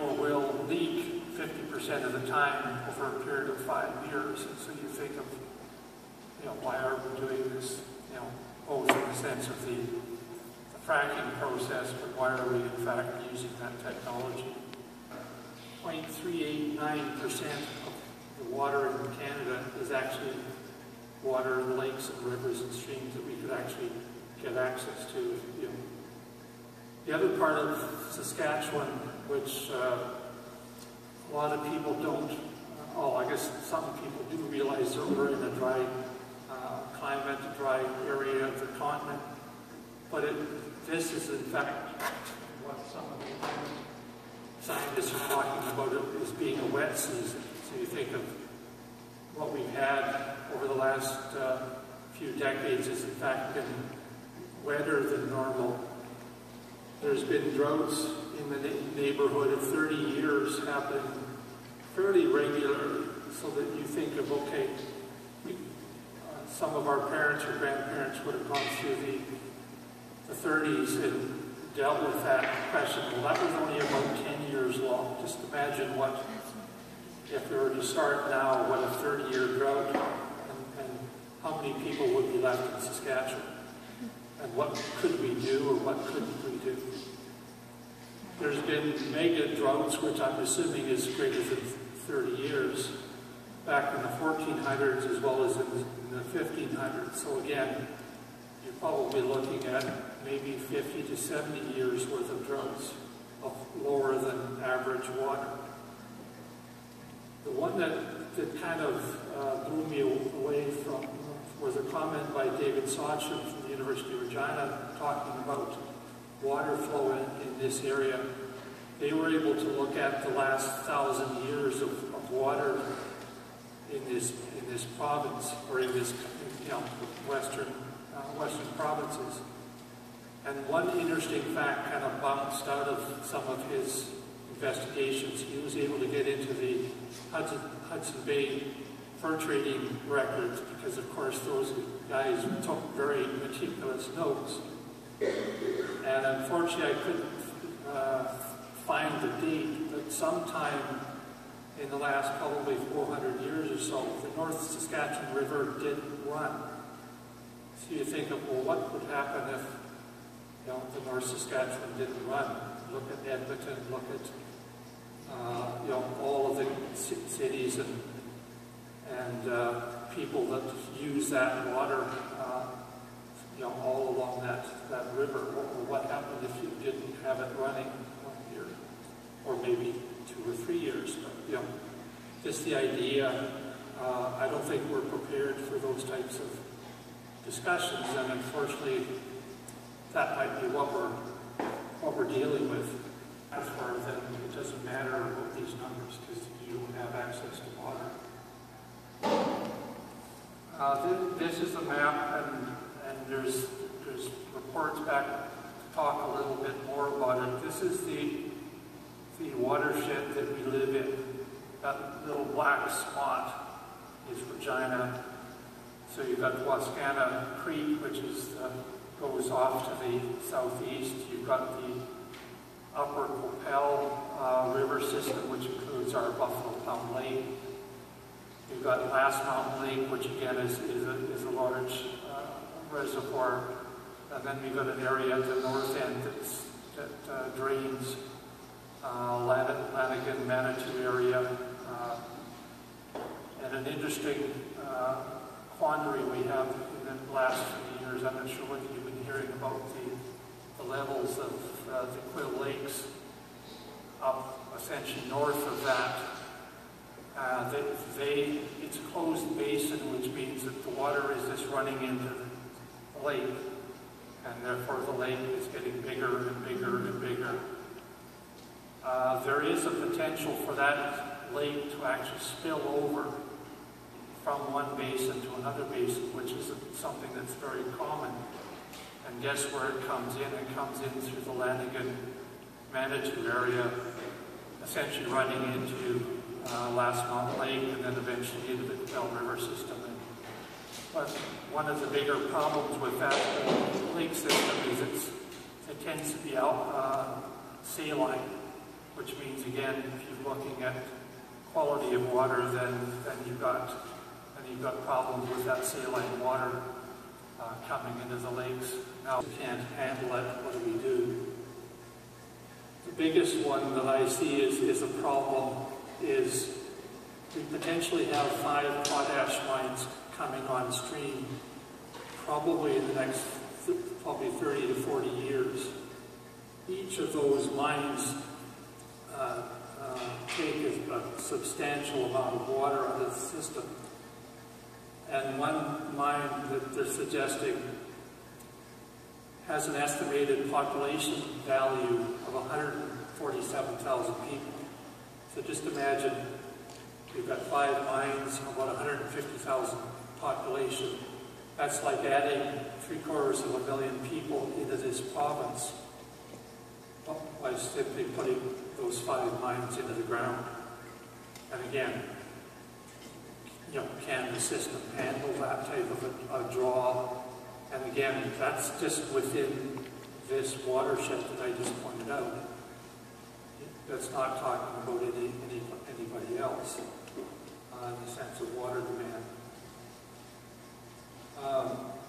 or will leak 50% of the time over a period of five years. And so you think of, you know, why are we doing this, you know, both in the sense of the, the fracking process, but why are we in fact using that technology? 0.389% of the water in Canada is actually water in lakes and rivers and streams that we could actually get access to. You know. The other part of Saskatchewan, which uh, a lot of people don't, oh, I guess some people do realize that we're in a dry uh, climate, a dry area of the continent, but it, this is in fact what some of the scientists are talking about as being a wet season. So you think of what we've had over the last uh, few decades has in fact been wetter than normal. There's been droughts in the neighborhood of 30 years happening fairly regularly so that you think of, okay, uh, some of our parents or grandparents would have gone through the, the 30s and dealt with that question. Well, that was only about 10 years long. Just imagine what if we were to start now, what a 30-year drought, and, and, how many people would be left in Saskatchewan? And what could we do or what couldn't? There's been mega droughts, which I'm assuming is greater than 30 years, back in the 1400s as well as in the 1500s. So again, you're probably looking at maybe 50 to 70 years worth of droughts of lower than average water. The one that, that kind of uh, blew me away from was a comment by David Sauchyn from the University of Regina talking about water flow in, in this area. They were able to look at the last thousand years of, of water in this in this province or in this you know, western uh, western provinces. And one interesting fact kind of bounced out of some of his investigations. He was able to get into the Hudson, Hudson Bay fur trading records because, of course, those guys took very meticulous notes. And unfortunately, I couldn't uh, find the date, but sometime in the last probably 400 years or so, the North Saskatchewan River did run. So you think of, well, what would happen if you know, the North Saskatchewan didn't run? Look at Edmonton, look at uh, you know, all of the cities and, and uh, people that use that water, you know, all along that, that river. What, what happened if you didn't have it running one year, or maybe two or three years? But, you know, just the idea, uh, I don't think we're prepared for those types of discussions, and unfortunately, that might be what we're, what we're dealing with as far as that it doesn't matter about these numbers because you don't have access to water. Uh, this, this, is a map, and, there's, there's reports back to talk a little bit more about it. This is the, the watershed that we live in. That little black spot is Regina. So you've got Wascana Creek, which is uh, goes off to the southeast. You've got the Upper Qu'Appelle uh, River system, which includes our Buffalo Pound Lake. You've got Last Mountain Lake, which again is, is, a, is a large uh, reservoir. And then we've got an area at the north end that uh, drains uh, Lanigan, Manitou area. Uh, and an interesting uh, quandary we have in the last few years, I'm not sure whether you've been hearing about the, the levels of uh, the Quill Lakes up essentially north of that. Uh, they, they, it's a closed basin, which means that the water is just running into the lake, and therefore the lake is getting bigger and bigger and bigger. Uh, there is a potential for that lake to actually spill over from one basin to another basin, which is something that's very common. And guess where it comes in? It comes in through the Lanigan Manitou area, essentially running into uh, Last Mountain Lake and then eventually into the Qu'Appelle River system. And, but one of the bigger problems with that lake system is it tends to be out, uh, saline, which means, again, if you're looking at quality of water, then, then you've got, then you've got problems with that saline water uh, coming into the lakes. Now, we can't handle it, what do we do? The biggest one that I see is, is a problem is we potentially have five potash mines coming on stream probably in the next th- probably 30 to 40 years. Each of those mines uh, uh, take a, substantial amount of water out of the system. And one mine that they're suggesting has an estimated population value of 147,000 people. So just imagine you've got five mines, about 150,000 population. That's like adding three quarters of a million people into this province by simply putting those five mines into the ground. And again, you know, can the system handle that type of a, a draw? And again, that's just within this watershed that I just pointed out. That's not talking about any, any anybody else uh, in the sense of water demand. Um,